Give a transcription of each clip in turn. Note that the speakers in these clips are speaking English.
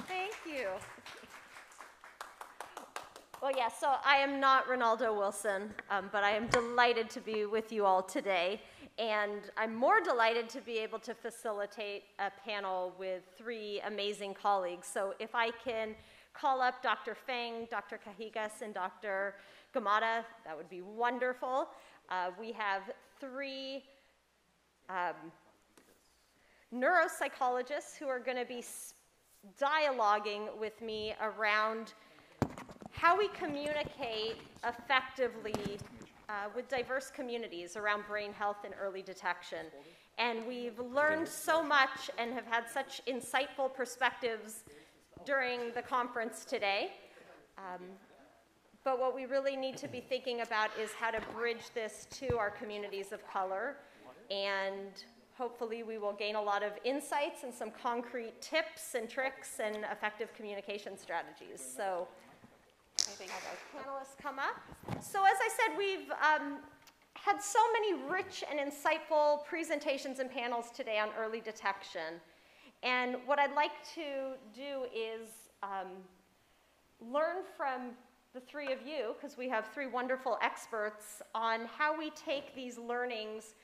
Thank you. Well, yeah, so I am not Ronaldo Wilson, um, but I am delighted to be with you all today. And I'm more delighted to be able to facilitate a panel with three amazing colleagues. So if I can call up Dr. Feng, Dr. Cagigas, and Dr. Gamata, that would be wonderful. Uh, we have three um, neuropsychologists who are going to be dialoguing with me around how we communicate effectively uh, with diverse communities around brain health and early detection. And we've learned so much and have had such insightful perspectives during the conference today. Um, but what we really need to be thinking about is how to bridge this to our communities of color. And hopefully, we will gain a lot of insights and some concrete tips and tricks and effective communication strategies. So, I think our panelists come up. So, as I said, we've um, had so many rich and insightful presentations and panels today on early detection. And what I'd like to do is um, learn from the three of you, because we have three wonderful experts, on how we take these learnings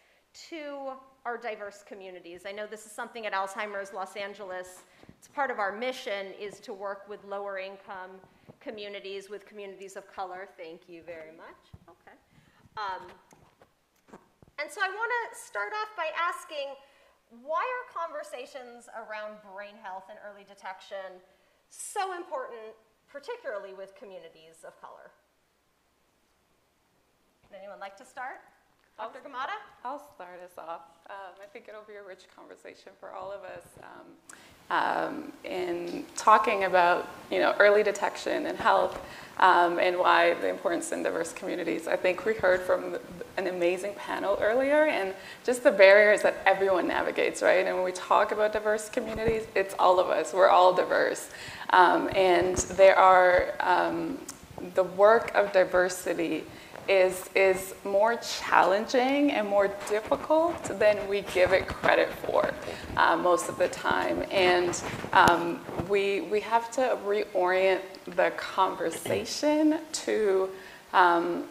to our diverse communities. I know this is something at Alzheimer's Los Angeles. It's part of our mission is to work with lower income communities, with communities of color. Thank you very much. Okay. Um, and so I want to start off by asking, why are conversations around brain health and early detection so important particularly with communities of color. Would anyone like to start? Dr. Gamata? I'll start us off. Um, I think it'll be a rich conversation for all of us um, um, in talking about you know early detection and health um, and why the importance in diverse communities. I think we heard from an amazing panel earlier and just the barriers that everyone navigates, right? And when we talk about diverse communities, it's all of us. We're all diverse. Um, and there are um, the work of diversity is, is more challenging and more difficult than we give it credit for uh, most of the time. And um, we, we have to reorient the conversation to um,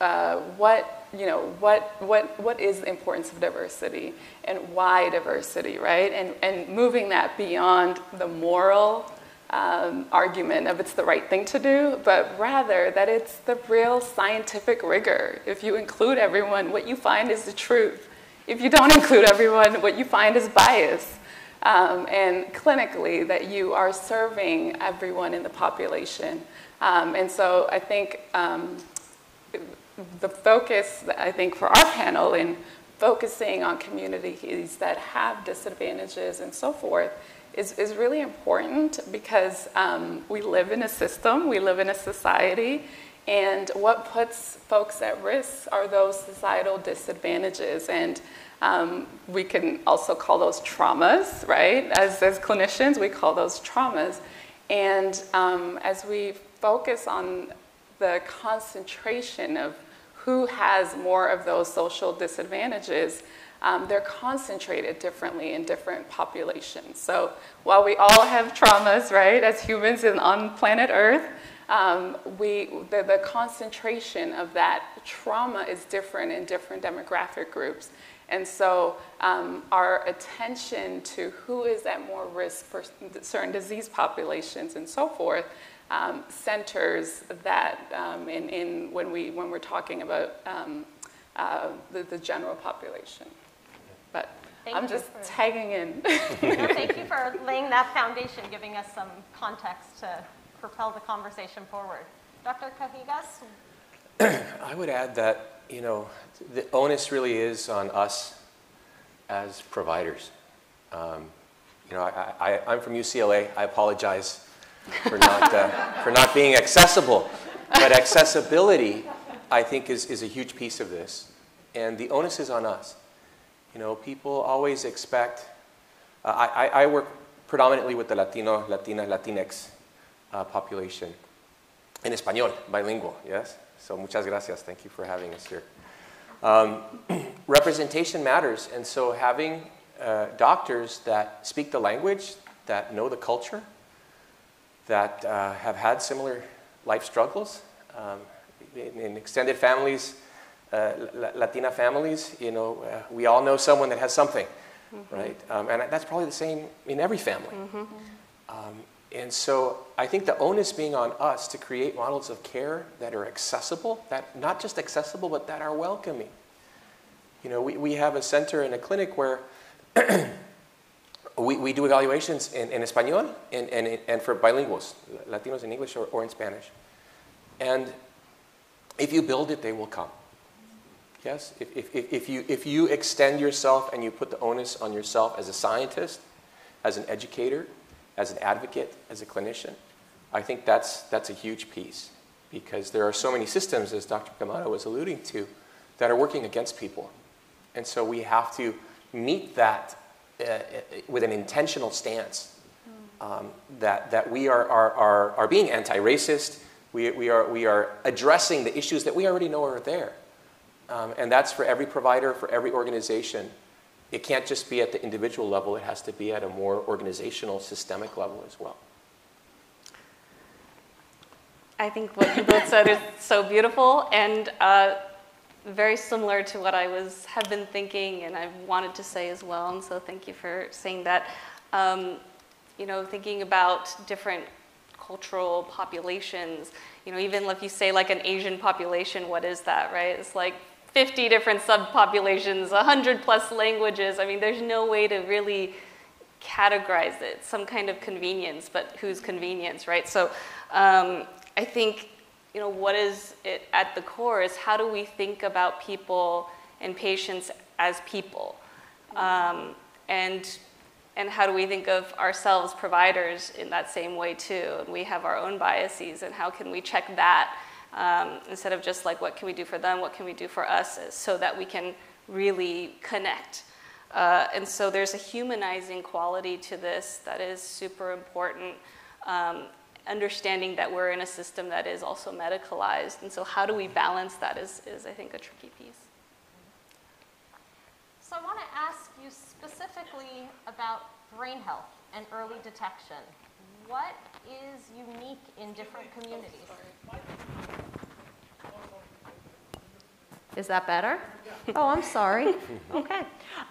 uh, what you know what what what is the importance of diversity and why diversity right and and moving that beyond the moral um, argument of it's the right thing to do, but rather that it's the real scientific rigor. If you include everyone, what you find is the truth. If you don't include everyone, what you find is bias. Um, and clinically, that you are serving everyone in the population. Um, and so I think um, the focus, I think, for our panel in focusing on communities that have disadvantages and so forth is, is really important because um, we live in a system, we live in a society, and what puts folks at risk are those societal disadvantages. And um, we can also call those traumas, right? As, as clinicians, we call those traumas. And um, as we focus on the concentration of who has more of those social disadvantages, um, they're concentrated differently in different populations. So while we all have traumas, right, as humans and on planet Earth, um, we, the, the concentration of that trauma is different in different demographic groups. And so um, our attention to who is at more risk for certain disease populations and so forth um, centers that um, in, in, when, we, when we're talking about um, uh, the, the general population. But thank I'm just for, tagging in. no, thank you for laying that foundation, giving us some context to propel the conversation forward. Dr. Cagigas? I would add that, you know, the onus really is on us as providers. Um, you know, I, I, I'm from UCLA. I apologize for not, uh, for not being accessible. But accessibility, I think, is, is a huge piece of this. And the onus is on us. You know, people always expect, uh, I, I work predominantly with the Latino, Latina, Latinx uh, population. In español, bilingual, yes? So muchas gracias. Thank you for having us here. Um, representation matters, and so having uh, doctors that speak the language, that know the culture, that uh, have had similar life struggles. Um, in, in, extended families, Latina families, you know, uh, we all know someone that has something, mm-hmm. right? Um, and that's probably the same in every family. Mm-hmm. Um, and so I think the onus being on us to create models of care that are accessible, that not just accessible, but that are welcoming. You know, we, we have a center and a clinic where we, we do evaluations in, in Espanol and, and, and for bilinguals, Latinos in English or, or in Spanish. And if you build it, they will come. Yes? If, if, if, you, if you extend yourself and you put the onus on yourself as a scientist, as an educator, as an advocate, as a clinician, I think that's, that's a huge piece because there are so many systems, as Dr. Camara was alluding to, that are working against people. And so we have to meet that uh, uh with an intentional stance um, that, that we are, are, are, are being anti racist, we, we, are, we are addressing the issues that we already know are there. Um, and that's for every provider, for every organization. It can't just be at the individual level, it has to be at a more organizational, systemic level as well. I think what you both said is so beautiful and uh, very similar to what I was have been thinking and I've wanted to say as well. And so thank you for saying that. Um, you know, thinking about different cultural populations. You know, even if you say like an Asian population, what is that, right? It's like 50 different subpopulations, 100 plus languages. I mean, there's no way to really categorize it, some kind of convenience, but whose convenience, right? So um, I think, you know, what is it at the core is how do we think about people and patients as people? Um, and and how do we think of ourselves providers in that same way too and we have our own biases and how can we check that um, instead of just like what can we do for them, what can we do for us, so that we can really connect. Uh, and so there's a humanizing quality to this that is super important. Um, understanding that we're in a system that is also medicalized. And so, how do we balance that is, is I think, a tricky piece. So, I want to ask you specifically about brain health and early detection. What is unique in different communities? Is that better? Oh, I'm sorry. Okay.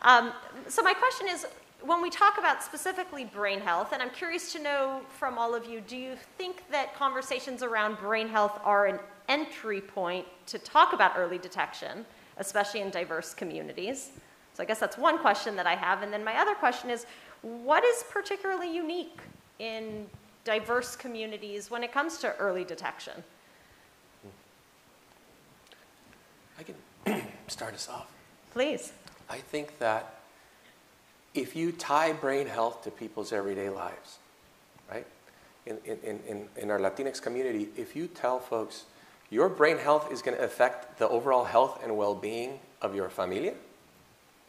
Um, so, my question is when we talk about specifically brain health, and I'm curious to know from all of you do you think that conversations around brain health are an entry point to talk about early detection, especially in diverse communities? So, I guess that's one question that I have. And then my other question is what is particularly unique in diverse communities when it comes to early detection? I can start us off. Please. I think that if you tie brain health to people's everyday lives, right? In, in, in, in our Latinx community, if you tell folks your brain health is going to affect the overall health and well being of your familia,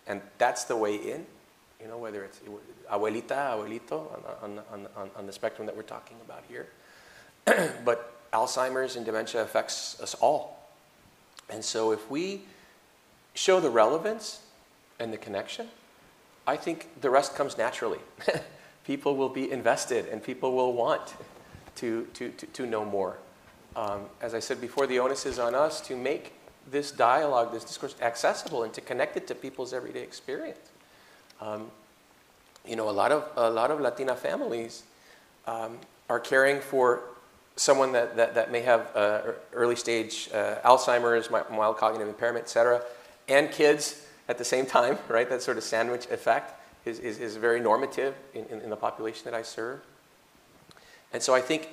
and that's the way in, you know, whether it's abuelita, abuelito on, on, on, on the spectrum that we're talking about here. but Alzheimer's and dementia affects us all. And so if we show the relevance and the connection, I think the rest comes naturally. people will be invested and people will want to, to, to, to know more. Um, as I said before, the onus is on us to make this dialogue, this discourse accessible and to connect it to people's everyday experience. Um, you know, a lot of, a lot of Latina families um, are caring for someone that, that, that may have uh, early stage uh, Alzheimer's, mild cognitive impairment, et cetera, and kids at the same time, right? That sort of sandwich effect is, is, is very normative in, in, in the population that I serve. And so I think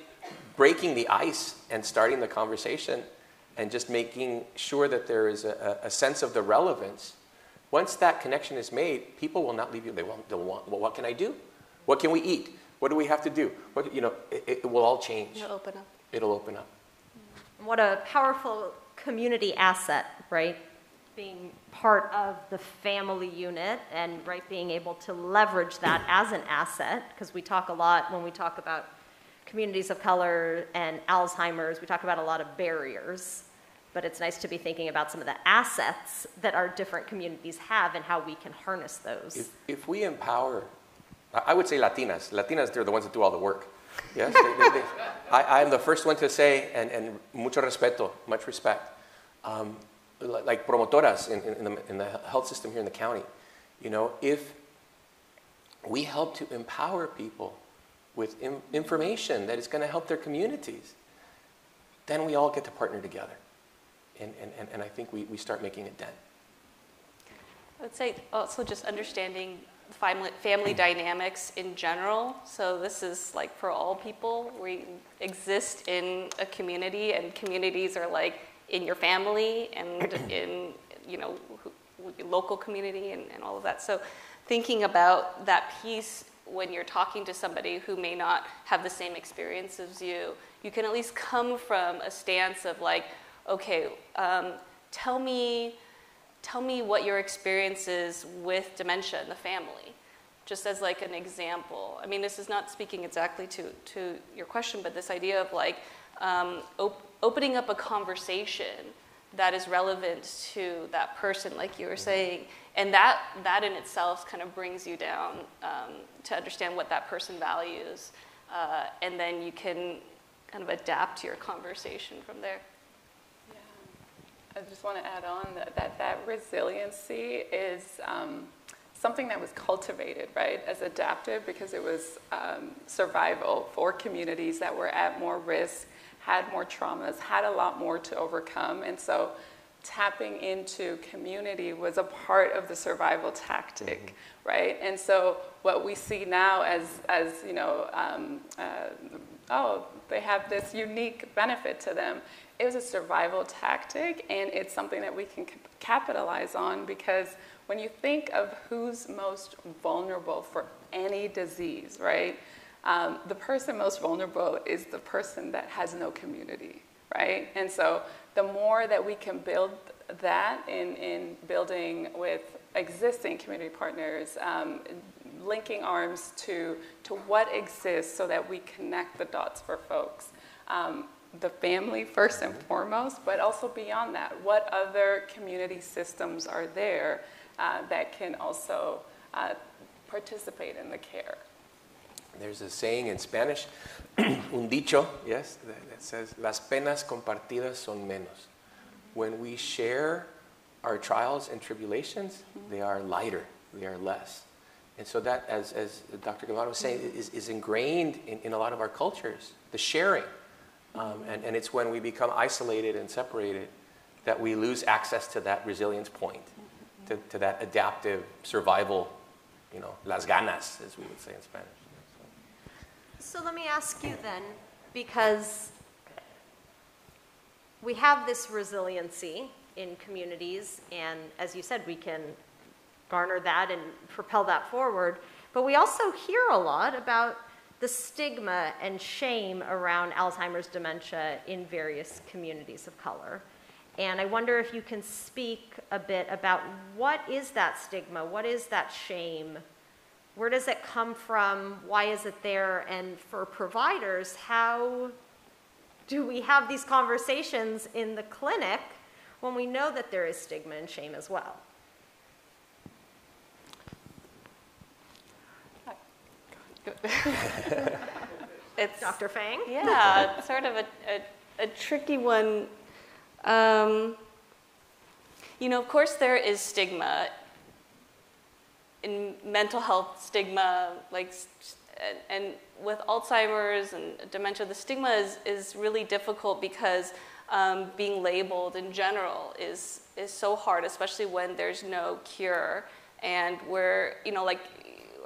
breaking the ice and starting the conversation and just making sure that there is a, a sense of the relevance once that connection is made, people will not leave you. They will, they'll want, well, what can I do? What can we eat? What do we have to do? What, you know, it, it will all change. It'll open up. It'll open up. Mm. What a powerful community asset, right? Being part of the family unit and right being able to leverage that as an asset because we talk a lot when we talk about communities of color and Alzheimer's, we talk about a lot of barriers but it's nice to be thinking about some of the assets that our different communities have and how we can harness those. If, if we empower, I would say Latinas, Latinas, they're the ones that do all the work. Yes, I, I'm the first one to say, and, and mucho respeto, much respect. Um, like promotoras in, in, the, in the health system here in the county, you know, if we help to empower people with in, information that is going to help their communities, then we all get to partner together. And, and, and I think we, we start making a dent. I would say also just understanding family, family mm. dynamics in general. So this is like for all people. We exist in a community, and communities are like in your family and in you know local community and, and all of that. So thinking about that piece when you're talking to somebody who may not have the same experience as you, you can at least come from a stance of like, okay, um, tell me, tell me what your experience is with dementia in the family, just as like an example. I mean, this is not speaking exactly to to your question, but this idea of like um, op- opening up a conversation that is relevant to that person, like you were saying, and that that in itself kind of brings you down um, to understand what that person values, uh, and then you can kind of adapt your conversation from there. I just want to add on that that, that resiliency is. Um, something that was cultivated, right, as adaptive because it was um, survival for communities that were at more risk had more traumas, had a lot more to overcome. And so tapping into community was a part of the survival tactic, mm-hmm. right? And so what we see now as, as you know, um, uh, oh, they have this unique benefit to them. It was a survival tactic, and it's something that we can capitalize on because when you think of who's most vulnerable for any disease, right? Um, the person most vulnerable is the person that has no community, right? And so the more that we can build that in, in building with existing community partners, um, linking arms to, to what exists so that we connect the dots for folks. Um, the family first and foremost, but also beyond that, what other community systems are there uh, that can also uh, participate in the care? There's a saying in Spanish, un dicho, yes, that says, las penas compartidas son menos. When we share our trials and tribulations, they are lighter, they are less. And so that, as, as Dr. Guevara was saying, is, is ingrained in, in a lot of our cultures, the sharing. Um, and, and it's when we become isolated and separated that we lose access to that resilience point, to, to that adaptive survival, you know, las ganas, as we would say in Spanish. So let me ask you then, because we have this resiliency in communities, and as you said, we can garner that and propel that forward. But we also hear a lot about the stigma and shame around Alzheimer's dementia in various communities of color. And I wonder if you can speak a bit about what is that stigma? What is that shame? Where does it come from? Why is it there? And for providers, how do we have these conversations in the clinic when we know that there is stigma and shame as well? it's Dr. Feng? Yeah, sort of a, a, a tricky one. Um, you know, of course, there is stigma in mental health stigma, like, and, and, with Alzheimer's and dementia, the stigma is, is really difficult because um, being labeled in general is, is so hard, especially when there's no cure. And we're, you know, like,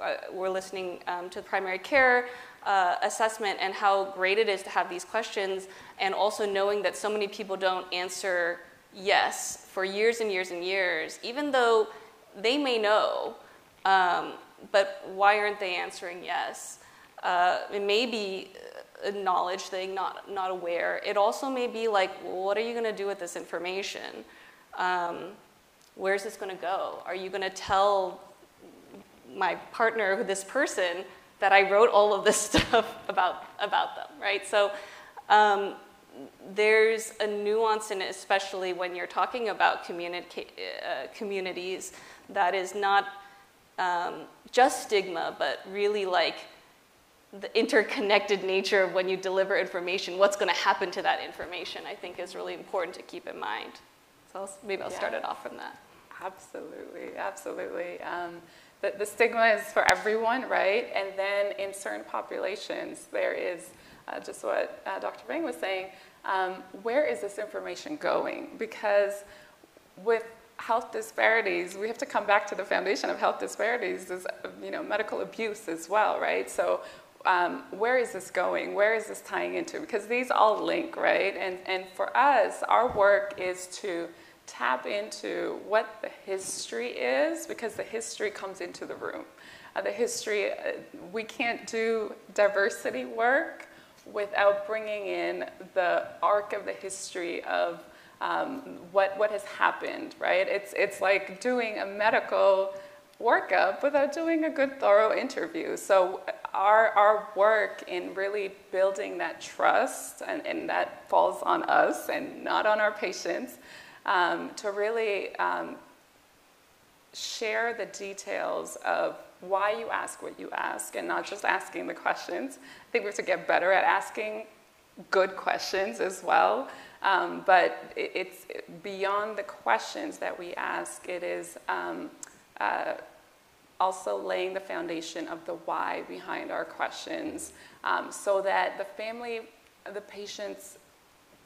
uh, we're listening um, to the primary care uh, assessment and how great it is to have these questions, and also knowing that so many people don't answer yes for years and years and years, even though they may know um, but why aren't they answering yes? Uh, it may be a knowledge thing, not, not aware. It also may be like, what are you going to do with this information? Um, where's this going to go? Are you going to tell my partner, this person, that I wrote all of this stuff about, about them, right? So um, there's a nuance in it, especially when you're talking about communi- uh, communities, that is not um, just stigma, but really like the interconnected nature of when you deliver information, what's going to happen to that information, I think is really important to keep in mind. So I'll, maybe I'll yeah. start it off from that. Absolutely, absolutely. Um, the, the stigma is for everyone, right? And then in certain populations, there is uh, just what uh, Dr. Feng was saying. Um, where is this information going? Because with health disparities, we have to come back to the foundation of health disparities is, you know, medical abuse as well, right? So um, where is this going? Where is this tying into? Because these all link, right? And, and for us, our work is to tap into what the history is because the history comes into the room. Uh, the history, uh, we can't do diversity work without bringing in the arc of the history of um, what, what has happened, right? It's, it's like doing a medical workup without doing a good, thorough interview. So our, our work in really building that trust, and, and that falls on us and not on our patients, um, to really um, share the details of why you ask what you ask and not just asking the questions. I think we have to get better at asking good questions as well. Um, but it, it's beyond the questions that we ask, it is um, uh, also laying the foundation of the why behind our questions um, so that the family, the patients,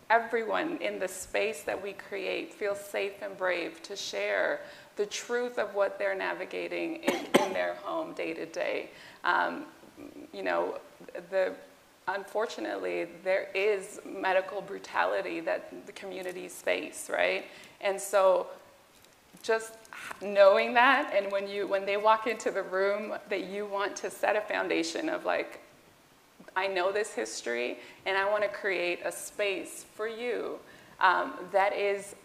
everyone in the space that we create feels safe and brave to share the truth of what they're navigating in, in their home day to day. Um, you know, the unfortunately, there is medical brutality that the communities face, right? And so just knowing that and when you when they walk into the room that you want to set a foundation of like i know this history and i want to create a space for you um, that is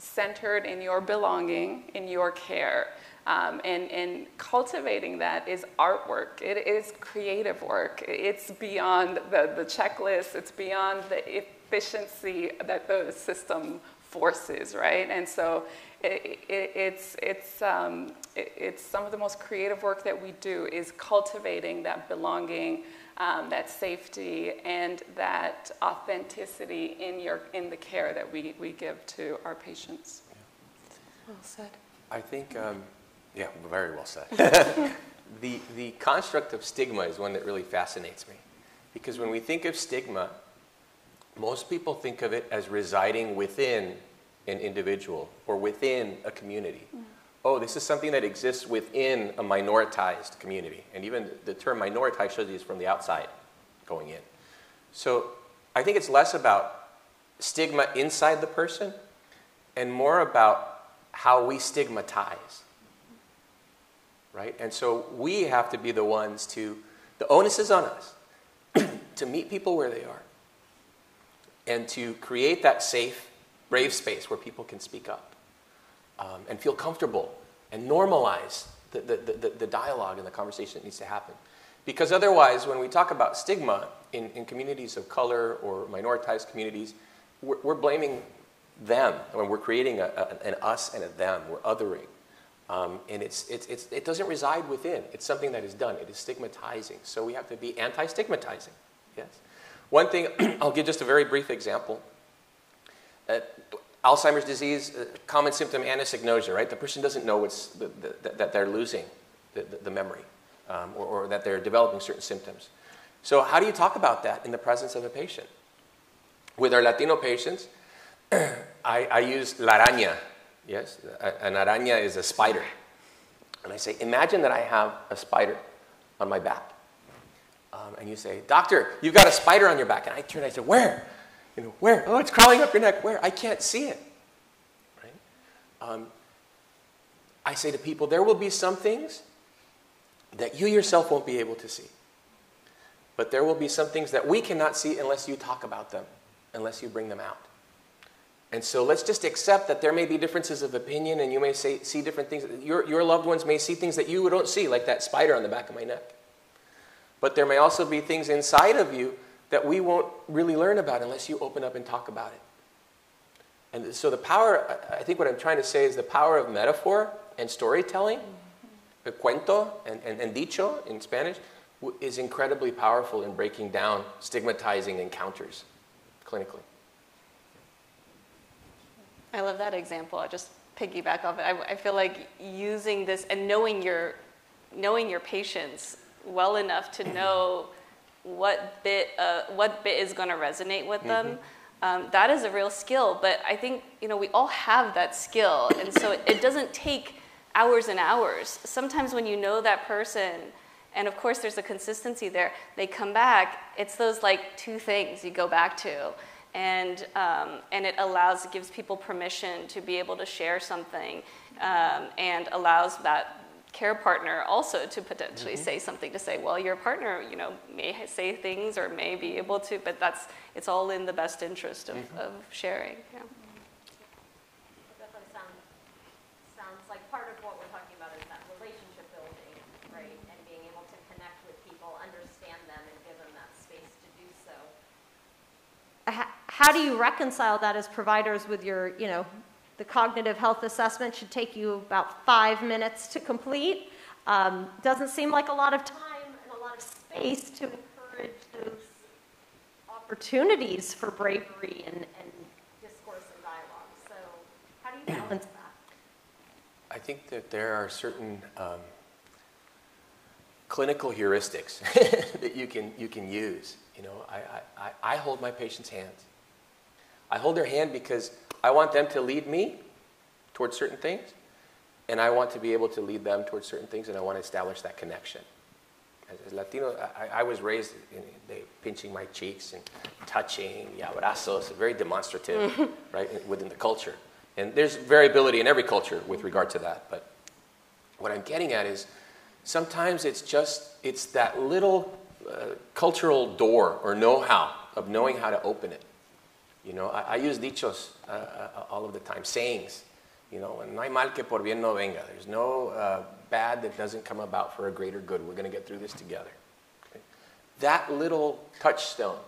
centered in your belonging in your care. Um, and, and cultivating that is artwork. It is creative work. It's beyond the, the checklist. It's beyond the efficiency that the system forces right? And so it, it, it's, it's, um, it, it's some of the most creative work that we do is cultivating that belonging, um, that safety, and that authenticity in, your, in the care that we, we give to our patients. Well said. I think, um, yeah, very well said. the, the construct of stigma is one that really fascinates me. Because when we think of stigma, most people think of it as residing within an individual or within a community. Mm. Oh, this is something that exists within a minoritized community. And even the term minoritized shows you is from the outside going in. So I think it's less about stigma inside the person and more about how we stigmatize. Right? And so we have to be the ones to, the onus is on us to meet people where they are and to create that safe brave space where people can speak up um, and feel comfortable and normalize the, the, the, the, dialogue and the conversation that needs to happen. Because otherwise, when we talk about stigma in, in communities of color or minoritized communities, we're, we're blaming them when we're creating a, a, an us and a them, we're othering. Um, and it's, it's, it's, it doesn't reside within. It's something that is done. It is stigmatizing. So we have to be anti-stigmatizing. Yes. One thing, I'll give just a very brief example. Uh, Alzheimer's disease, uh, common symptom anosognosia, right? The person doesn't know what's the, the, that they're losing the, the memory um, or, or, that they're developing certain symptoms. So, how do you talk about that in the presence of a patient? With our Latino patients, I, I, use la araña. Yes, an araña is a spider. And I say, imagine that I have a spider on my back. Um, and you say, Doctor, you've got a spider on your back. And I turn and I say, Where? You know, where? Oh, it's crawling up your neck. Where? I can't see it. Right? Um, I say to people, there will be some things that you yourself won't be able to see. But there will be some things that we cannot see unless you talk about them, unless you bring them out. And so let's just accept that there may be differences of opinion and you may say, see different things. Your, your loved ones may see things that you don't see, like that spider on the back of my neck. But there may also be things inside of you that we won't really learn about unless you open up and talk about it. And so the power, I think what I'm trying to say is the power of metaphor and storytelling, mm-hmm. the cuento and, and, and dicho in Spanish, is incredibly powerful in breaking down stigmatizing encounters clinically. I love that example. I'll just piggyback off it. I, I feel like using this and knowing your, knowing your patients well enough to know what bit, uh, what bit is going to resonate with them. Um, that is a real skill, but I think you know we all have that skill, and so it, it doesn't take hours and hours. Sometimes when you know that person, and of course there's a consistency there, they come back. It's those like two things you go back to, and um, and it allows it gives people permission to be able to share something, um, and allows that care partner also to potentially mm-hmm. say something to say, well, your partner, you know, may say things or may be able to, but that's it's all in the best interest of, mm-hmm. of sharing. Yeah. Mm-hmm. Definitely sounds, sounds like part of what we're talking about is that relationship building, right? And being able to connect with people, understand them, and give them that space to do so. How do you reconcile that as providers with your, you know, the cognitive health assessment should take you about five minutes to complete? Um, doesn't seem like a lot of time and a lot of space to encourage those opportunities for bravery and, and discourse and dialogue. So, how do you balance that? I think that there are certain um, clinical heuristics that you can, you can use. You know, I, I, I- hold my patients' hands. I hold their hand because I want them to lead me towards certain things, and I want to be able to lead them towards certain things, and I want to establish that connection. As, as Latino, I, I was raised in, they pinching my cheeks and touching, abrazos, very demonstrative, right, within the culture. And there's variability in every culture with regard to that. But what I'm getting at is sometimes it's just it's that little uh, cultural door or know-how of knowing how to open it. You know, I, I use dichos uh, uh, all of the time, sayings. You know, no hay mal que por bien no venga. There's no uh, bad that doesn't come about for a greater good. We're going to get through this together. Okay? That little touchstone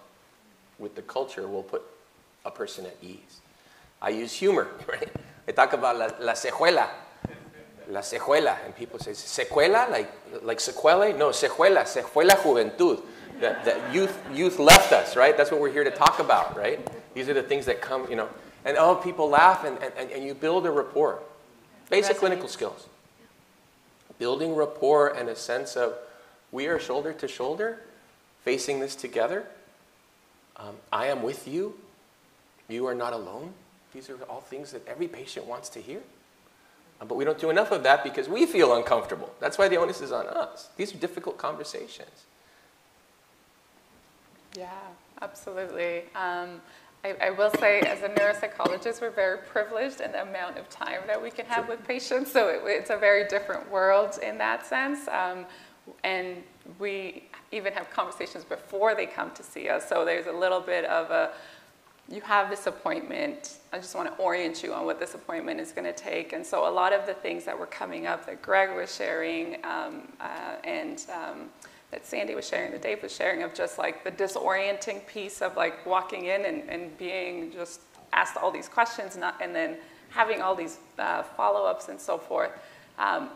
with the culture will put a person at ease. I use humor, right? I talk about la, la secuela. La secuela. And people say, secuela? Like, like sequelae? No, secuela. Secuela juventud. That youth, youth left us, right? That's what we're here to talk about, right? These are the things that come, you know. And oh, people laugh and, and, and you build a rapport. Basic clinical Resonates. skills. Building rapport and a sense of we are shoulder to shoulder, facing this together. Um, I am with you. You are not alone. These are all things that every patient wants to hear. Uh, But we don't do enough of that because we feel uncomfortable. That's why the onus is on us. These are difficult conversations. Yeah, absolutely. Um, I, I will say, as a neuropsychologist, we're very privileged in the amount of time that we can have with patients. So it, it's a very different world in that sense. Um, and we even have conversations before they come to see us. So there's a little bit of a, you have this appointment. I just want to orient you on what this appointment is going to take. And so a lot of the things that were coming up that Greg was sharing um, uh, and um, that Sandy was sharing, that Dave was sharing, of just like the disorienting piece of like walking in and, and being just asked all these questions not, and then having all these uh, follow ups and so forth. Um,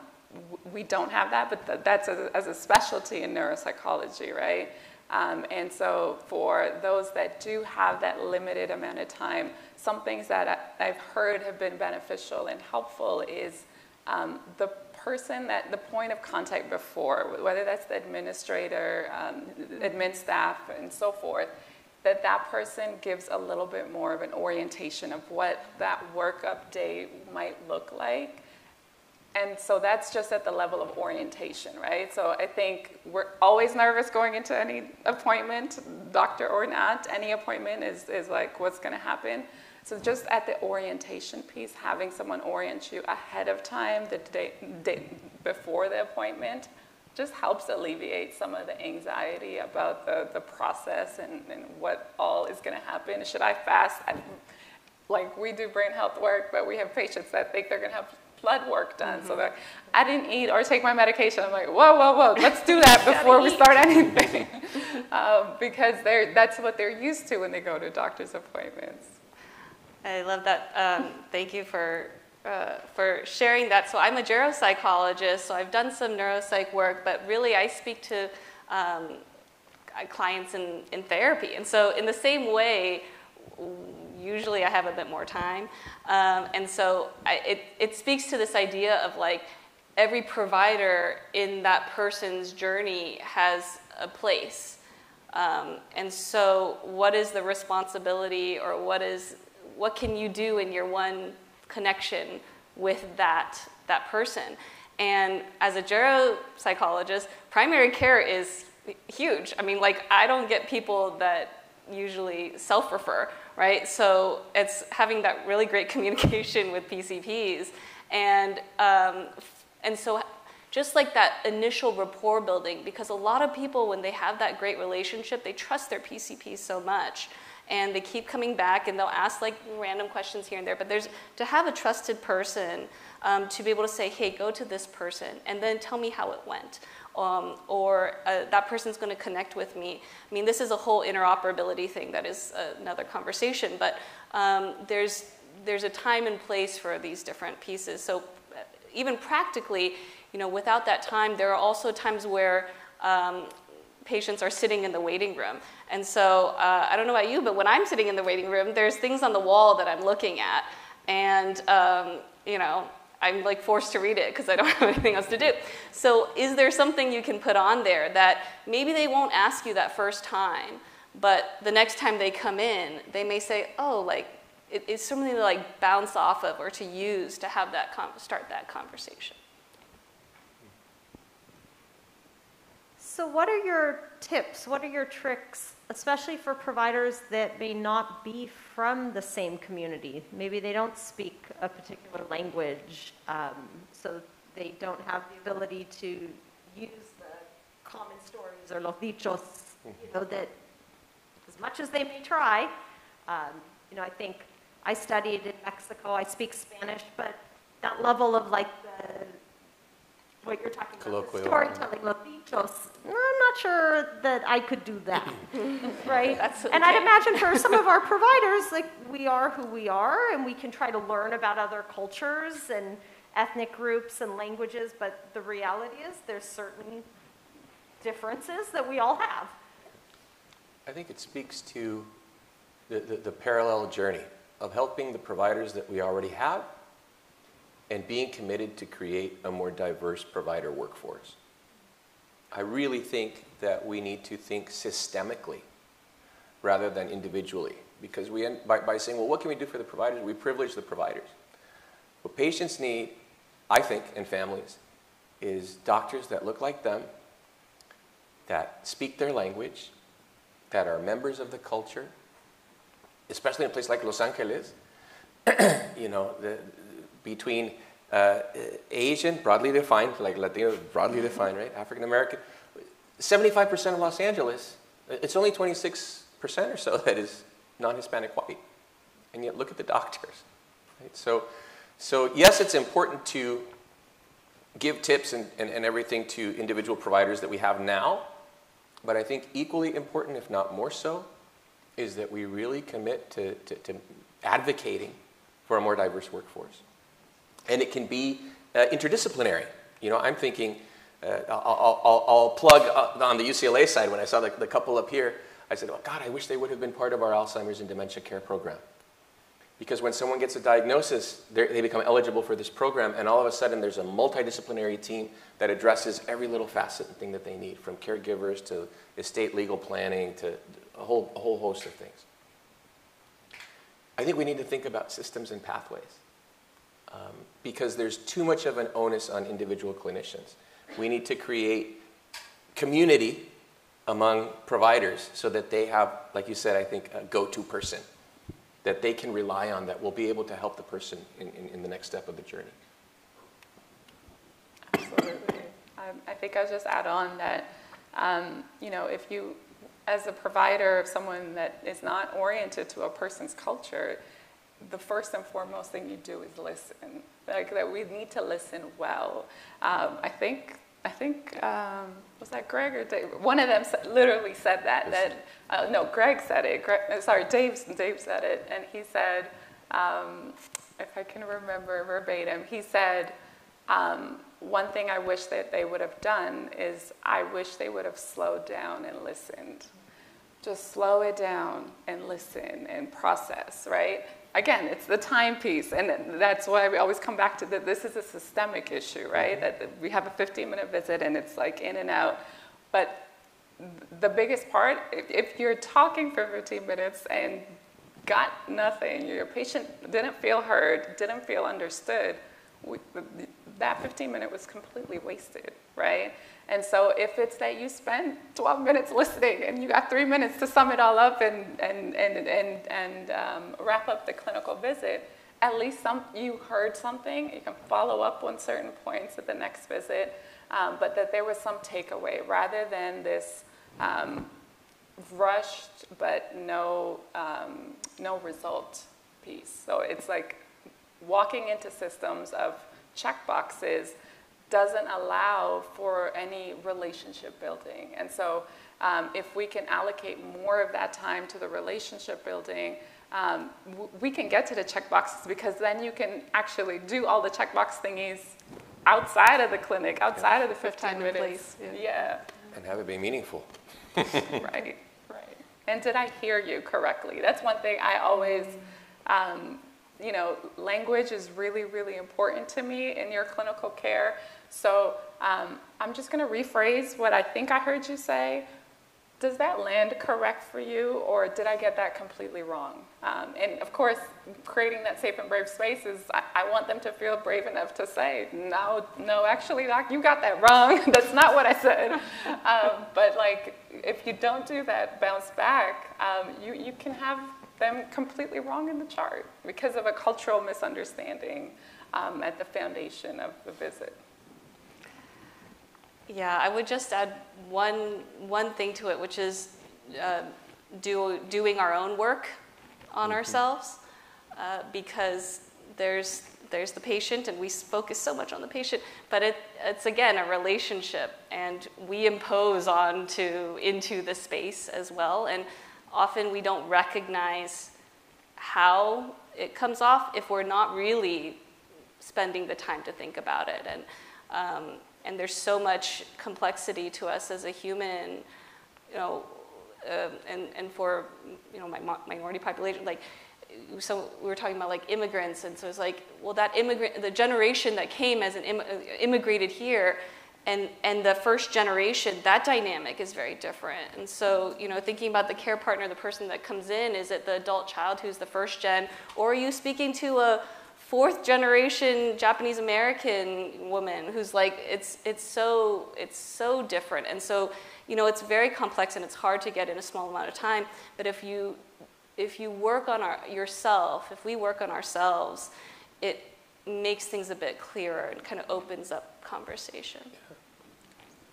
we don't have that, but th- that's a, as a specialty in neuropsychology, right? Um, and so, for those that do have that limited amount of time, some things that I, I've heard have been beneficial and helpful is um, the person that the point of contact before, whether that's the administrator, um, admin staff, and so forth, that that person gives a little bit more of an orientation of what that workup day might look like. And so that's just at the level of orientation, right? So I think we're always nervous going into any appointment, doctor or not. Any appointment is, is like, what's going to happen? So just at the orientation piece, having someone orient you ahead of time, the day, day before the appointment, just helps alleviate some of the anxiety about the, the process and, and what all is going to happen. Should I fast? I, like we do brain health work, but we have patients that think they're going to have blood work done. So that I didn't eat or take my medication. I'm like, whoa, whoa, whoa, let's do that before we start anything, um, because they're that's what they're used to when they go to doctor's appointments. I love that. Um, thank you for, uh, for sharing that. So I'm a geropsychologist, so I've done some neuropsych work, but really I speak to um, clients in, in therapy. And so, in the same way, usually I have a bit more time. Um, and so, I, it, it speaks to this idea of like every provider in that person's journey has a place. Um, and so, what is the responsibility, or what is what can you do in your one connection with that that person? And as a geropsychologist, primary care is huge. I mean, like, I don't get people that usually self refer, right? So it's having that really great communication with PCPs. And, um, and so, just like that initial rapport building, because a lot of people, when they have that great relationship, they trust their PCP so much. And they keep coming back and they'll ask like random questions here and there. But there's to have a trusted person um, to be able to say, hey, go to this person and then tell me how it went. Um, or uh, that person's going to connect with me. I mean, this is a whole interoperability thing that is another conversation, but um, there's, there's a time and place for these different pieces. So, even practically, you know, without that time, there are also times where um, patients are sitting in the waiting room. And so, uh, I don't know about you, but when I'm sitting in the waiting room, there's things on the wall that I'm looking at. And, um, you know, I'm like forced to read it because I don't have anything else to do. So, is there something you can put on there that maybe they won't ask you that first time, but the next time they come in, they may say, "Oh, like it, it's something to like bounce off of or to use to have that com- start that conversation." So, what are your tips? What are your tricks, especially for providers that may not be from the same community? Maybe they don't speak a particular language, um, so they don't have the ability to use the common stories or los dichos, you know, that as much as they may try, um, you know, I think I studied in Mexico, I speak Spanish, but that level of like the what you're talking about, the storytelling, los dichos. I'm not sure that I could do that, right? That's And I'd imagine for some of our providers, like we are who we are, and we can try to learn about other cultures and ethnic groups and languages, but the reality is there's certain differences that we all have. I think it speaks to the, the, the parallel journey of helping the providers that we already have and being committed to create a more diverse provider workforce. I really think that we need to think systemically rather than individually because we end by, by saying, well, what can we do for the providers? We privilege the providers. What patients need, I think, and families, is doctors that look like them, that speak their language, that are members of the culture, especially in a place like Los Angeles, you know, the, between uh, Asian, broadly defined, like Latino, broadly defined, right? African American, 75% of Los Angeles, it's only 26% or so that is non Hispanic white. And yet, look at the doctors. Right? So, so, yes, it's important to give tips and, and, and everything to individual providers that we have now, but I think equally important, if not more so, is that we really commit to, to, to advocating for a more diverse workforce. And it can be uh, interdisciplinary. You know, I'm thinking, uh, I'll, I'll, I'll, plug uh, on the UCLA side when I saw the, the couple up here. I said, oh, God, I wish they would have been part of our Alzheimer's and dementia care program. Because when someone gets a diagnosis, they become eligible for this program, and all of a sudden there's a multidisciplinary team that addresses every little facet and thing that they need, from caregivers to estate legal planning to a whole, a whole host of things. I think we need to think about systems and pathways um, because there's too much of an onus on individual clinicians. We need to create community among providers so that they have, like you said, I think, a go to person that they can rely on that will be able to help the person in, in, in the next step of the journey. Absolutely. Um, I think I'll just add on that, um, you know, if you, as a provider of someone that is not oriented to a person's culture, the first and foremost thing you do is listen. Like that, we need to listen well. Um, I think I think um, was that Greg or Dave? One of them literally said that. That uh, no, Greg said it. Greg, uh, sorry, Dave. Dave said it, and he said, um, if I can remember verbatim, he said, um, one thing I wish that they would have done is I wish they would have slowed down and listened. Just slow it down and listen and process, right? Again, it's the timepiece, and that's why we always come back to that this is a systemic issue, right? That that we have a 15 minute visit and it's like in and out. But the biggest part, if, if you're talking for 15 minutes and got nothing, your patient didn't feel heard, didn't feel understood, that 15 minute was completely wasted, right? And so if it's that you spend 12 minutes listening and you got three minutes to sum it all up and, and, and, and, and um, wrap up the clinical visit, at least some, you heard something. You can follow up on certain points at the next visit, um, but that there was some takeaway rather than this um, rushed but no, um, no result piece. So it's like walking into systems of checkboxes doesn't allow for any relationship building. And so um, if we can allocate more of that time to the relationship building, um, w- we can get to the checkboxes because then you can actually do all the checkbox thingies outside of the clinic, outside of the 15 time and minutes. place, yeah And have it be meaningful. right, right. And did I hear you correctly? That's one thing I always, um, you know, language is really, really important to me in your clinical care. So um, I'm just going to rephrase what I think I heard you say. Does that land correct for you, or did I get that completely wrong? Um, and of course, creating that safe and brave space is, I, I want them to feel brave enough to say, no, no, actually, doc, you got that wrong. That's not what I said. Um, but like, if you don't do that, bounce back, um, you, you can have them completely wrong in the chart because of a cultural misunderstanding um, at the foundation of the visit. Yeah, I would just add one, one thing to it, which is uh, do, doing our own work on ourselves, uh, because there's, there's the patient, and we focus so much on the patient, but it, it's again a relationship, and we impose onto into the space as well, and often we don't recognize how it comes off if we're not really spending the time to think about it, and um, and there's so much complexity to us as a human, you know, uh, and, and for, you know, my minority population, like, so we were talking about like immigrants, and so it's like, well, that immigrant, the generation that came as an Im- immigrated here, and and the first generation, that dynamic is very different. And so, you know, thinking about the care partner, the person that comes in, is it the adult child who's the first gen, or are you speaking to a fourth generation Japanese American woman who's like it's it's so it's so different. And so you know it's very complex and it's hard to get in a small amount of time. But if you if you work on our yourself if we work on ourselves it makes things a bit clearer and kind of opens up conversation.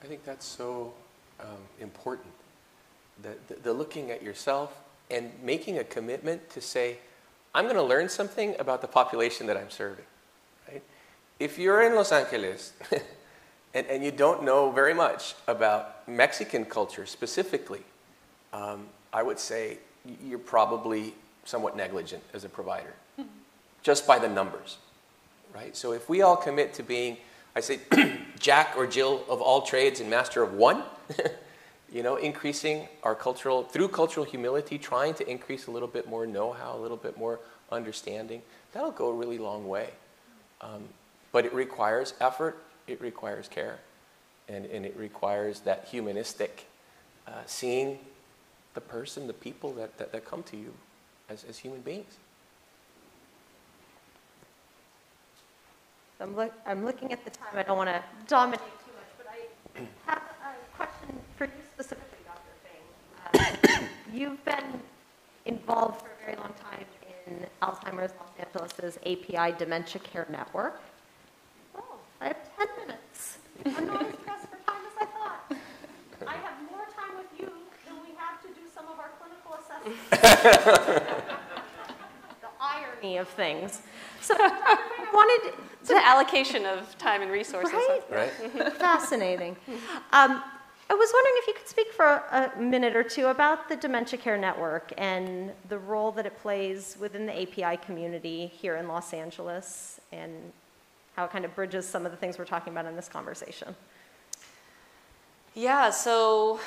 I think that's so um, important. The, the, the looking at yourself and making a commitment to say, I'm going to learn something about the population that I'm serving. Right? If you're in Los Angeles and, and you don't know very much about Mexican culture specifically, um, I would say you're probably somewhat negligent as a provider, just by the numbers. Right? So if we all commit to being, I say, Jack or Jill of all trades and master of one, you know, increasing our cultural, through cultural humility, trying to increase a little bit more know how, a little bit more understanding, that'll go a really long way. Um, but it requires effort, it requires care, and, and it requires that humanistic uh, seeing the person, the people that, that, that come to you as, as human beings. I'm, look, I'm looking at the time. I don't want to dominate too much, but I have a question for you specifically, Dr. Feng. Uh, you've been involved for a very long time in Alzheimer's Los Angeles' API Dementia Care Network. Oh, I have 10 minutes. I'm not as pressed for time as I thought. I have more time with you than we have to do some of our clinical assessments. the irony of things. So, I wanted it's an allocation of time and resources Right? Right? Fascinating. Um, I was wondering if you could speak for a minute or two about the Dementia Care Network and the role that it plays within the API community here in Los Angeles and how it kind of bridges some of the things we're talking about in this conversation. Yeah, so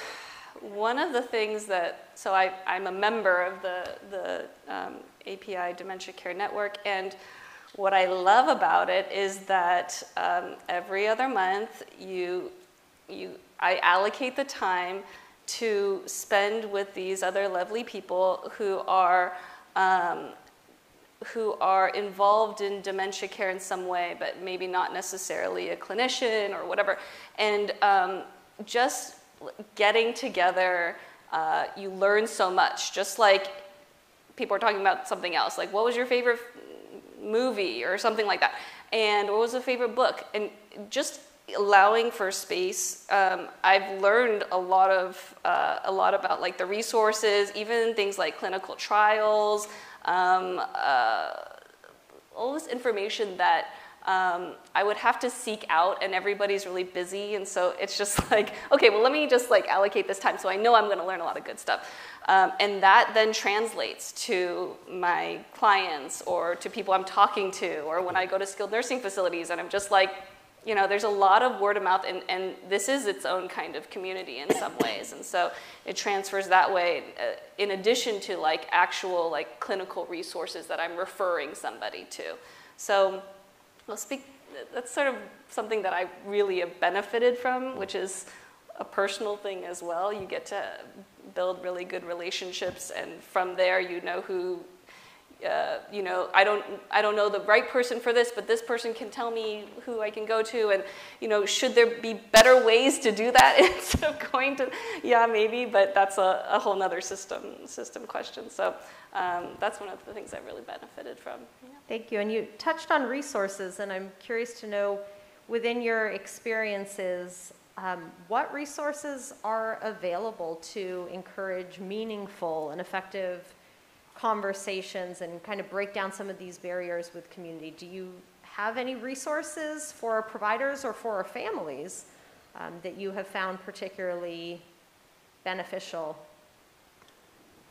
one of the things that, so I, I'm a member of the, the um, API Dementia Care Network, and what I love about it is that um, every other month you, you, I allocate the time to spend with these other lovely people who are um, who are involved in dementia care in some way, but maybe not necessarily a clinician or whatever. And um, just getting together, uh, you learn so much. Just like people are talking about something else, like what was your favorite movie or something like that, and what was a favorite book, and just allowing for space. Um, I've learned a lot of uh, a lot about like the resources, even things like clinical trials, um, uh, all this information that um, I would have to seek out, and everybody's really busy, and so it's just like, okay, well, let me just like allocate this time, so I know I'm going to learn a lot of good stuff, um, and that then translates to my clients or to people I'm talking to, or when I go to skilled nursing facilities, and I'm just like, you know, there's a lot of word of mouth, and, and this is its own kind of community in some ways, and so it transfers that way. Uh, in addition to like actual like clinical resources that I'm referring somebody to, so I'll speak. That's sort of something that I really have benefited from, which is a personal thing as well. You get to build really good relationships, and from there, you know who uh, you know, I don't, I don't know the right person for this, but this person can tell me who I can go to. And, you know, should there be better ways to do that instead of going to, yeah, maybe, but that's a, a whole nother system, system question. So um, that's one of the things I really benefited from. Yeah. Thank you. And you touched on resources, and I'm curious to know, within your experiences, um, what resources are available to encourage meaningful and effective conversations and kind of break down some of these barriers with community. Do you have any resources for our providers or for our families um, that you have found particularly beneficial?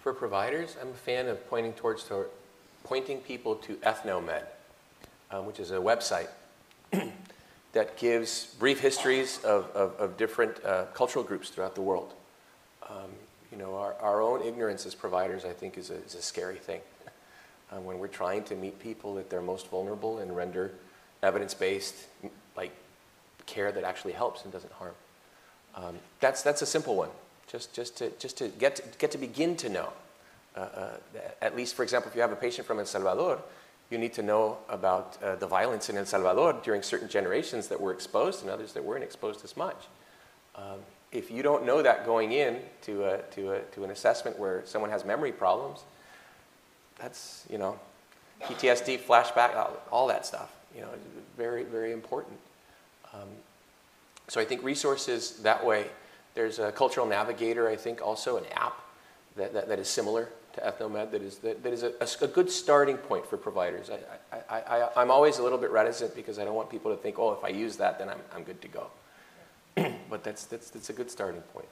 For providers, I'm a fan of pointing towards to, pointing people to Ethnomed, um, which is a website that gives brief histories of, of, of different uh, cultural groups throughout the world. Um, you know, our, our own ignorance as providers, I think, is a, is a scary thing. Uh, when we're trying to meet people at their most vulnerable and render evidence-based, like, care that actually helps and doesn't harm. Um, that's, that's a simple one, just, just, to, just to, get to get to begin to know. Uh, uh, at least, for example, if you have a patient from El Salvador, you need to know about uh, the violence in El Salvador during certain generations that were exposed and others that weren't exposed as much. Um, if you don't know that going in to, a, to, a, to an assessment where someone has memory problems, that's, you know, PTSD, flashback, all, that stuff, you know, very, very important. Um, so I think resources that way. There's a cultural navigator, I think, also an app that, that, that is similar to Ethnomed that is, that, that is a, a, good starting point for providers. I, I, I, I'm always a little bit reticent because I don't want people to think, oh, if I use that, then I'm, I'm good to go. but that's, that's, that's a good starting point.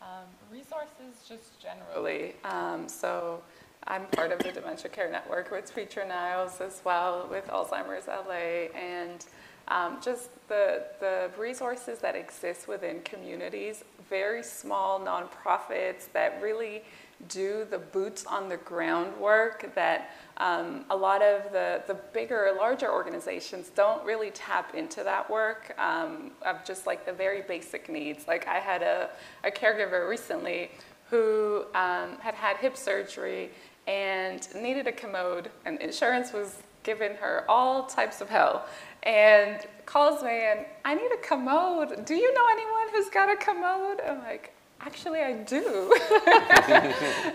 Um, resources just generally. Um, so I'm part of the Dementia Care Network with Petra Niles as well with Alzheimer's LA and um, just the, the resources that exist within communities, very small nonprofits that really do the boots on the ground work that um, a lot of the, the bigger, larger organizations don't really tap into that work um, of just like the very basic needs. Like I had a, a caregiver recently who um, had had hip surgery and needed a commode, and insurance was giving her all types of hell. And calls me and I need a commode. Do you know anyone who's got a commode? I'm like, actually I do.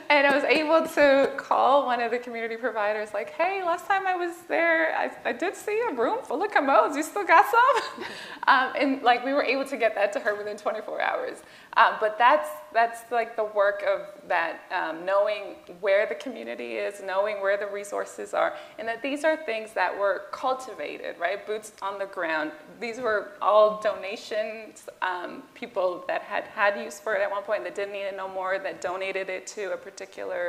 and I was able to call one of the community providers like, hey, last time I was there, I, I did see a room full of commodes. You still got some? um, and like we were able to get that to her within 24 hours. Um, but that's, that's like the work of that, um, knowing where the community is, knowing where the resources are, and that these are things that were cultivated, right? Boots on the ground. These were all donations, um, people that had had use for it one point that didn't need it no more, that donated it to a particular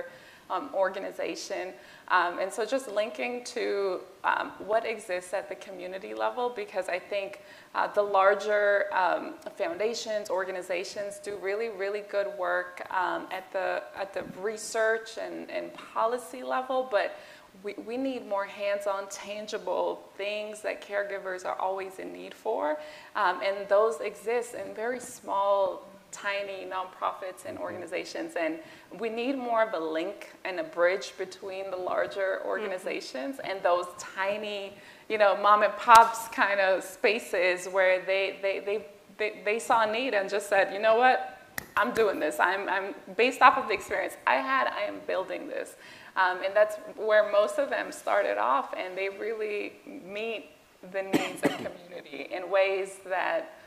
um, organization. Um, and so just linking to um, what exists at the community level, because I think uh, the larger um, foundations, organizations do really, really good work um, at, the, at the research and, and policy level, but we, we need more hands-on, tangible things that caregivers are always in need for. Um, and those exist in very small tiny nonprofits and organizations, and we need more of a link and a bridge between the larger organizations mm-hmm. and those tiny, you know, mom and pops kind of spaces where they, they, they, they, they saw a need and just said, you know what, I'm doing this. I'm, I'm based off of the experience I had, I am building this. Um, and that's where most of them started off, and they really meet the needs of community in ways that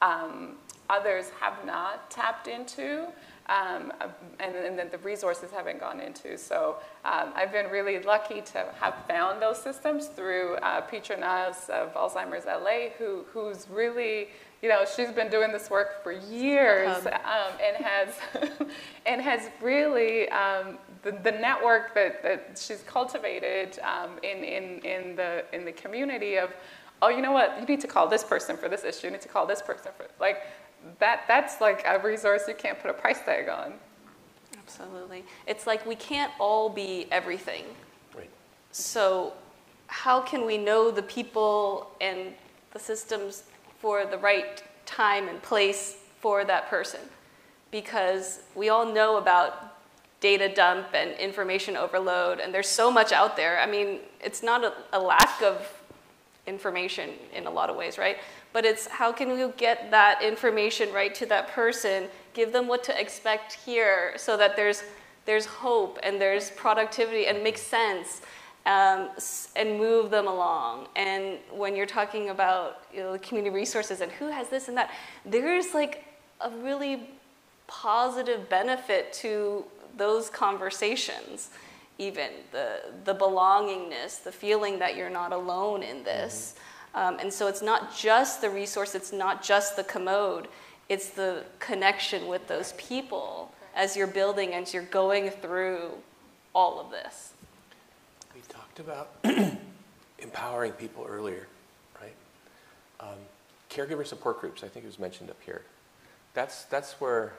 um, others have not tapped into. Um, and, and that the resources haven't gone into. So um, I've been really lucky to have found those systems through uh, Petra Niles of Alzheimer's LA, who, who's really, you know, she's been doing this work for years um, and has and has really um, the, the network that, that she's cultivated um, in, in, in the in the community of oh, you know what, you need to call this person for this issue, you need to call this person for, like, that, that's like a resource you can't put a price tag on. Absolutely. It's like we can't all be everything. Right. So, how can we know the people and the systems for the right time and place for that person? Because we all know about data dump and information overload, and there's so much out there. I mean, it's not a, a lack of information in a lot of ways, right? But it's how can you get that information right to that person, give them what to expect here so that there's, there's hope and there's productivity and makes sense um, and move them along. And when you're talking about you know, community resources and who has this and that, there's like a really positive benefit to those conversations even the, the belongingness, the feeling that you're not alone in this. Mm-hmm. Um, and so it's not just the resource, it's not just the commode, it's the connection with those people as you're building, as you're going through all of this. We talked about empowering people earlier, right? Um, caregiver support groups, I think it was mentioned up here. That's, that's where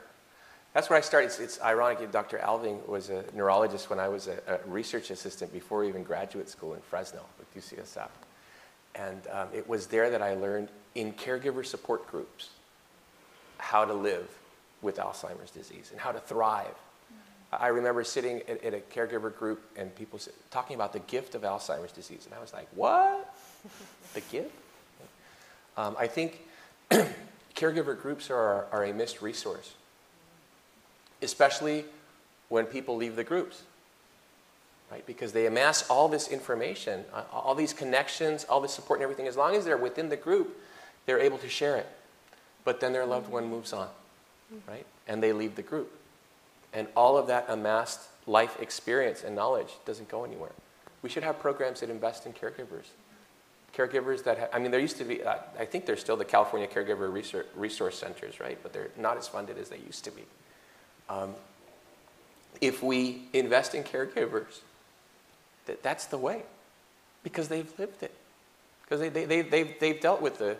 that's where I started. It's, it's ironic. Dr. Alving was a neurologist when I was a, a, research assistant before even graduate school in Fresno with UCSF. And um, it was there that I learned in caregiver support groups how to live with Alzheimer's disease and how to thrive. Mm-hmm. I remember sitting at, at, a caregiver group and people talking about the gift of Alzheimer's disease. And I was like, what? the gift? Um, I think caregiver groups are, are a missed resource especially when people leave the groups, right? Because they amass all this information, uh, all these connections, all this support and everything. As long as they're within the group, they're able to share it. But then their loved one moves on, right? And they leave the group. And all of that amassed life experience and knowledge doesn't go anywhere. We should have programs that invest in caregivers. Caregivers that, ha- I mean, there used to be, uh, I think there's still the California Caregiver Resource Centers, right? But they're not as funded as they used to be. Um, if we invest in caregivers, that, that's the way because they've lived it. Because they, they, they, they've, they've dealt with the,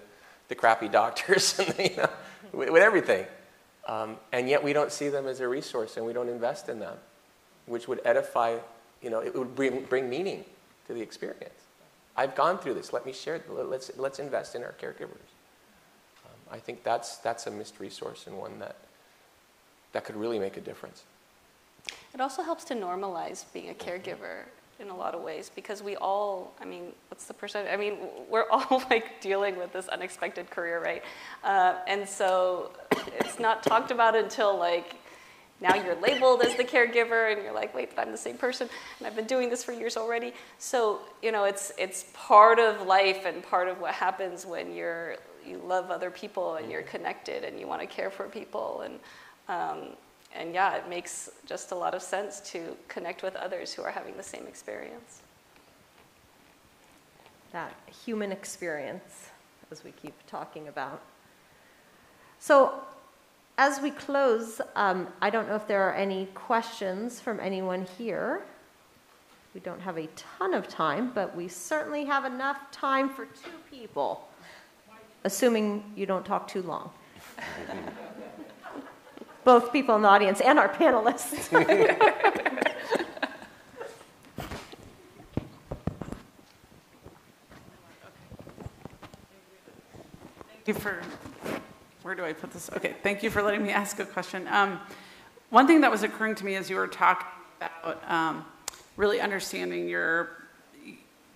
the crappy doctors and you know, with, with everything. Um, and yet we don't see them as a resource and we don't invest in them, which would edify, you know, it would bring, bring meaning to the experience. I've gone through this. Let me share. Let's, let's invest in our caregivers. Um, I think that's, that's a missed resource and one that that could really make a difference. It also helps to normalize being a caregiver in a lot of ways because we all, I mean, what's the percentage? I mean, we're all like dealing with this unexpected career, right? Uh, and so it's not talked about until like now you're labeled as the caregiver and you're like, wait, but I'm the same person and I've been doing this for years already. So, you know, it's, it's part of life and part of what happens when you're, you love other people and you're connected and you want to care for people and, um, and yeah, it makes just a lot of sense to connect with others who are having the same experience. That human experience, as we keep talking about. So, as we close, um, I don't know if there are any questions from anyone here. We don't have a ton of time, but we certainly have enough time for two people, assuming you don't talk too long. Both people in the audience and our panelists. Thank you for, where do I put this? Okay, thank you for letting me ask a question. Um, one thing that was occurring to me as you were talking about um, really understanding your,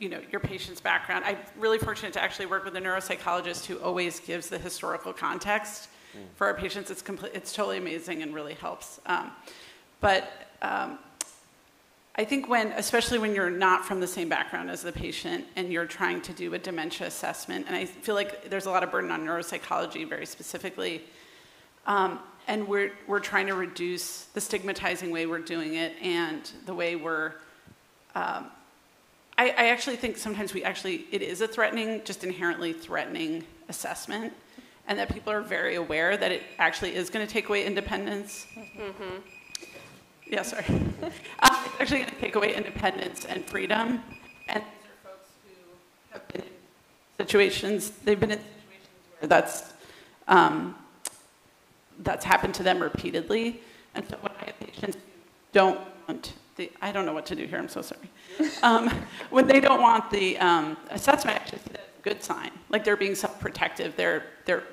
you know, your patient's background. I'm really fortunate to actually work with a neuropsychologist who always gives the historical context. For our patients. It's complete, it's totally amazing and really helps. Um, but um, I think when, especially when you're not from the same background as the patient and you're trying to do a dementia assessment, and I feel like there's a lot of burden on neuropsychology very specifically. Um, and we're, we're trying to reduce the stigmatizing way we're doing it and the way we're um, I, I, actually think sometimes we actually, it is a threatening, just inherently threatening assessment, and that people are very aware that it actually is going to take away independence. Mm-hmm. Yeah, sorry. um, it's actually going to take away independence and freedom. And these are folks who have been in situations, they've been in situations where that's, um, that's happened to them repeatedly. And so when I have patients who don't want the, I don't know what to do here, I'm so sorry. Um, when they don't want the um, assessment, actually, that's a good sign. Like they're being self-protective, they're, they're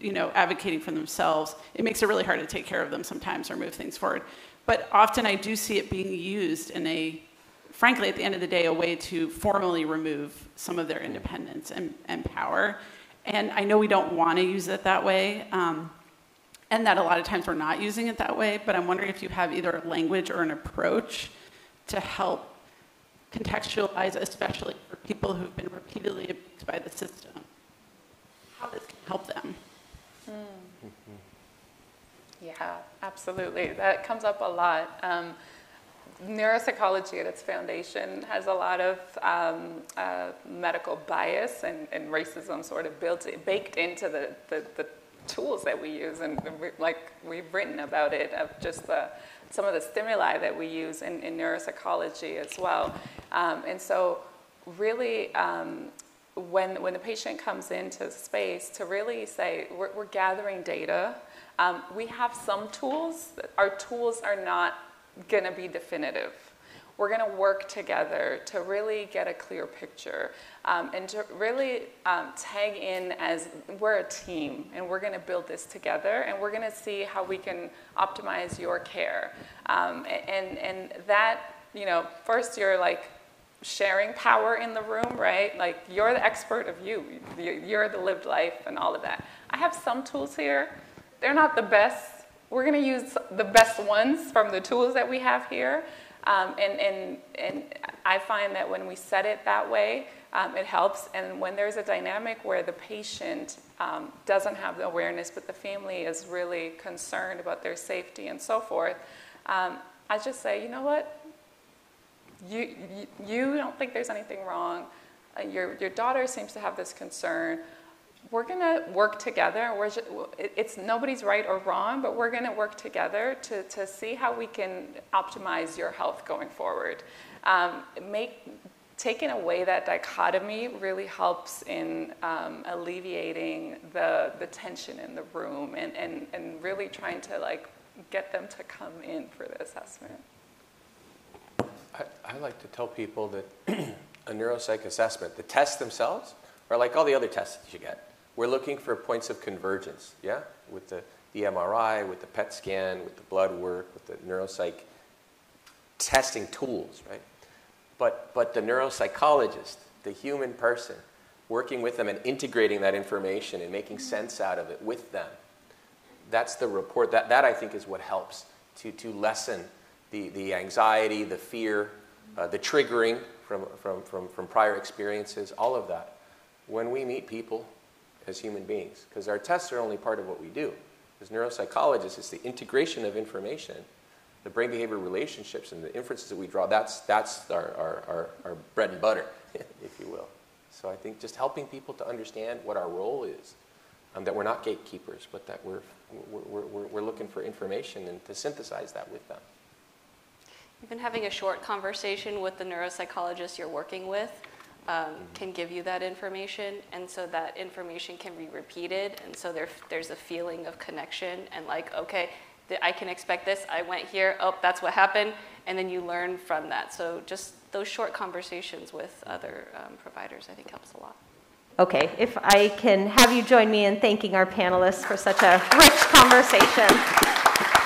you know, advocating for themselves. It makes it really hard to take care of them sometimes or move things forward. But often I do see it being used in a, frankly, at the end of the day, a way to formally remove some of their independence and, and power. And I know we don't want to use it that way. Um, and that a lot of times we're not using it that way, but I'm wondering if you have either a language or an approach to help contextualize, especially for people who've been repeatedly abused by the system, how this can help them. Mm. Yeah, absolutely. That comes up a lot. Um, neuropsychology at its foundation has a lot of um, uh, medical bias and, and, racism sort of built baked into the, the, the tools that we use, and like we've written about it, of just the, some of the stimuli that we use in, in neuropsychology as well. Um, and so, really, um, when, when the patient comes into space, to really say, we're, we're gathering data, um, we have some tools, our tools are not going to be definitive we're going to work together to really get a clear picture um, and to really um, tag in as we're a team and we're going to build this together and we're going to see how we can optimize your care. Um, and, and that, you know, first you're like sharing power in the room, right? Like you're the expert of you, you're the lived life and all of that. I have some tools here. They're not the best. We're going to use the best ones from the tools that we have here. Um, and, and, and I find that when we set it that way, um, it helps. And when there's a dynamic where the patient um, doesn't have the awareness, but the family is really concerned about their safety and so forth, um, I just say, you know what? You, you, you don't think there's anything wrong. Uh, your, your daughter seems to have this concern we're going to work together. We're just, it's nobody's right or wrong, but we're going to work together to, to see how we can optimize your health going forward. Um, make, taking away that dichotomy really helps in um, alleviating the, the tension in the room and, and, and really trying to like get them to come in for the assessment. I, I like to tell people that a neuropsych assessment, the tests themselves, are like all the other tests that you get. We're looking for points of convergence, yeah? With the, the MRI, with the PET scan, with the blood work, with the neuropsych testing tools, right? But, but the neuropsychologist, the human person, working with them and integrating that information and making sense out of it with them, that's the report. That, that I think is what helps to, to lessen the, the anxiety, the fear, uh, the triggering from, from, from, from prior experiences, all of that. When we meet people as human beings because our tests are only part of what we do. As neuropsychologists, it's the integration of information, the brain behavior relationships, and the inferences that we draw. That's, that's our, our, our, our bread and butter, if you will. So I think just helping people to understand what our role is, um, that we're not gatekeepers, but that we're we're, we're, we're looking for information and to synthesize that with them. Even having a short conversation with the neuropsychologist you're working with um, can give you that information, and so that information can be repeated, and so there, there's a feeling of connection and like, okay, th- I can expect this. I went here. Oh, that's what happened, and then you learn from that. So just those short conversations with other um, providers, I think, helps a lot. Okay, if I can have you join me in thanking our panelists for such a rich conversation.